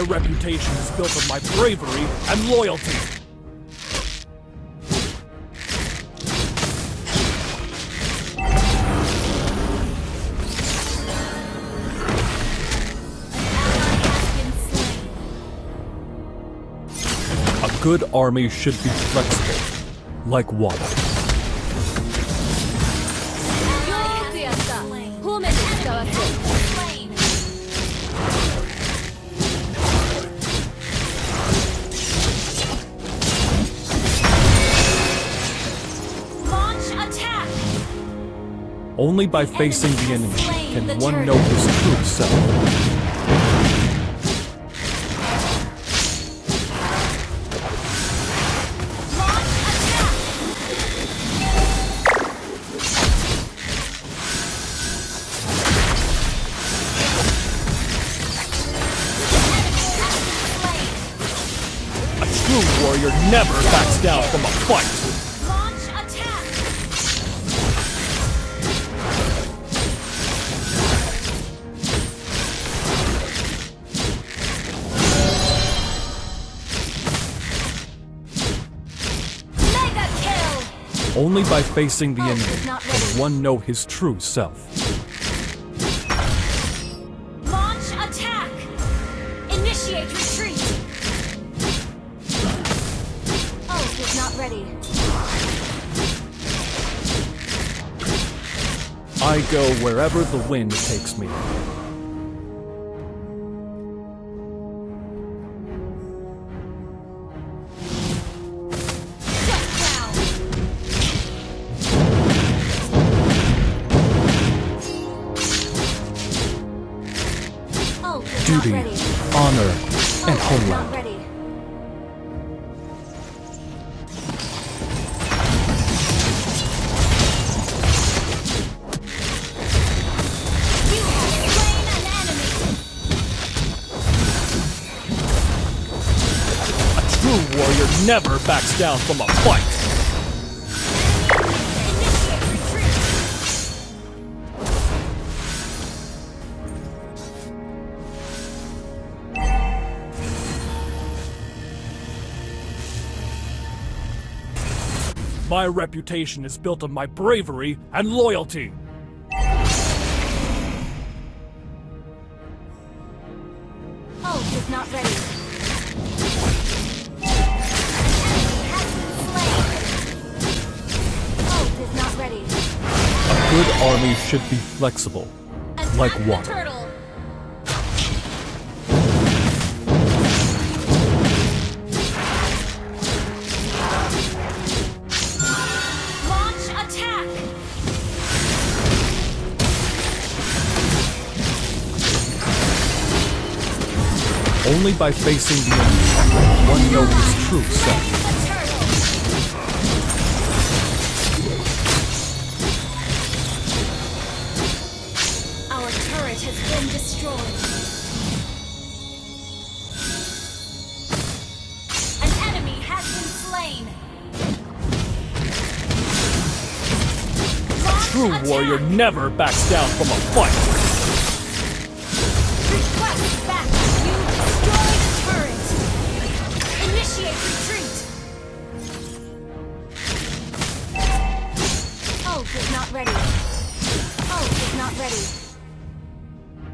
reputation is built on my bravery and loyalty. A good army should be flexible, like water. Only by facing the enemy can one know his true self. A true warrior never backs down from a fight. Only by facing the Oh, enemy he's can one know his true self. Launch attack! Initiate retreat! Ult is not ready I go wherever the wind takes me. Duty, honor, and Ult homeland. You have slain an enemy! A true warrior never backs down from a fight. My reputation is built on my bravery and loyalty. Ult is not ready Ult is not ready A good army should be flexible, like Attack the water. Only by facing the enemy one knows his true self. The turtle! Our turret has been destroyed. An enemy has been slain. Launch True warrior never backs down from a fight.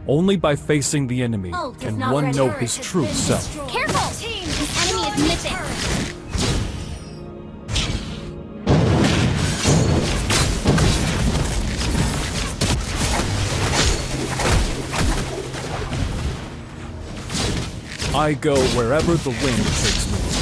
Only by facing the enemy can one know his true self. Careful! Team This enemy is missing. I go wherever the wind takes me.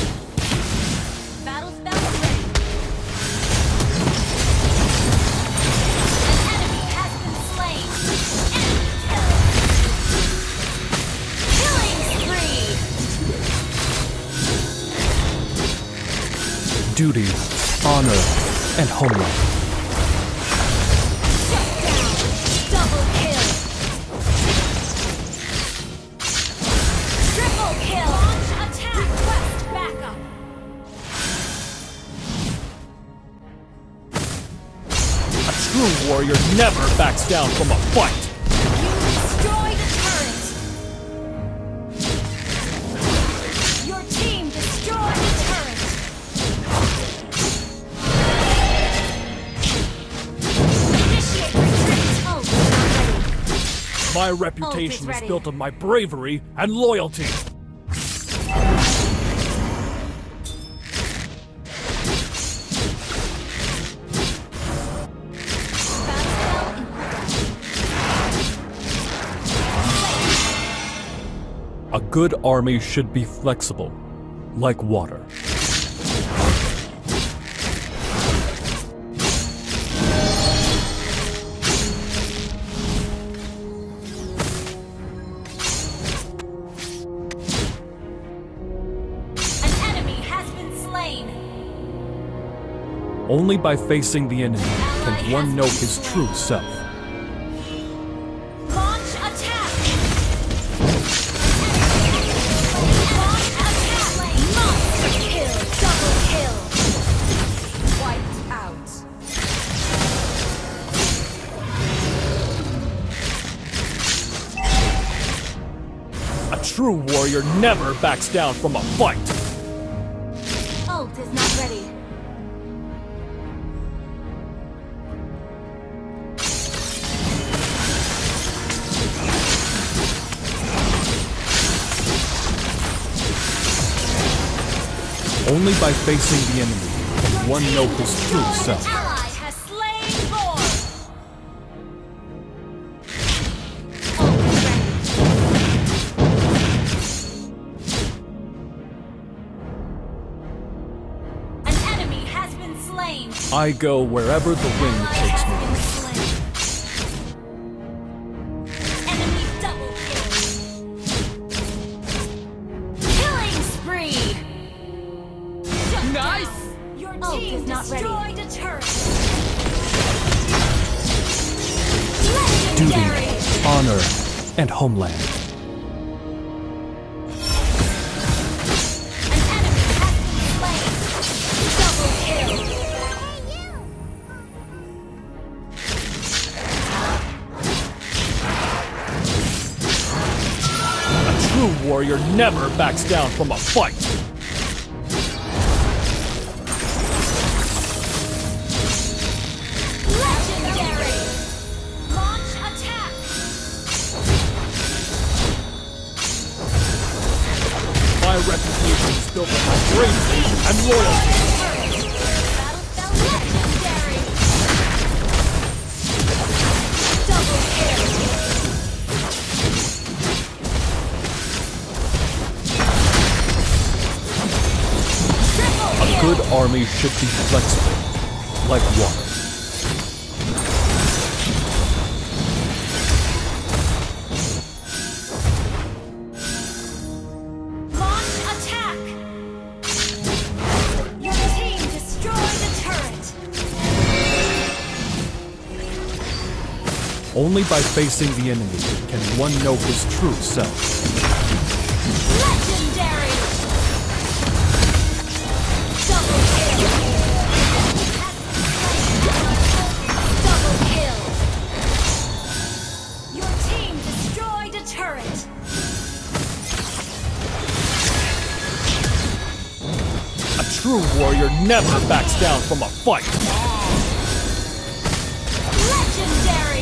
Duty, honor, and homeland. Double kill. Triple kill. Launch attack. Request backup. A true warrior never backs down from a fight. My reputation is built on my bravery and loyalty. A good army should be flexible, like water. Only by facing the enemy can one know his true self. Launch attack. Launch attack. Monster kill. Double kill. Wiped out. A true warrior never backs down from a fight. Only by facing the enemy can one know his true self. Ally has slain Lord. An enemy has been slain. I go wherever the wind takes me. Nice. Your Ult team is not ready. a turret. Duty, honor, and homeland. An enemy has been slain. Double kill. A true warrior never backs down from a fight. And loyalty. A good army should be flexible, like water. Only by facing the enemy can one know his true self. Legendary. Double kill. Your team destroyed a turret. A true warrior never backs down from a fight. Legendary.